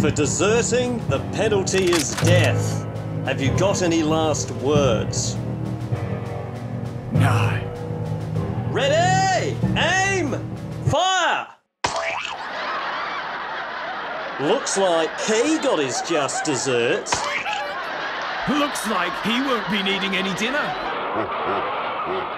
For deserting, the penalty is death. Have you got any last words? No. Ready! Aim! Fire! Looks like he got his just desserts. Looks like he won't be needing any dinner.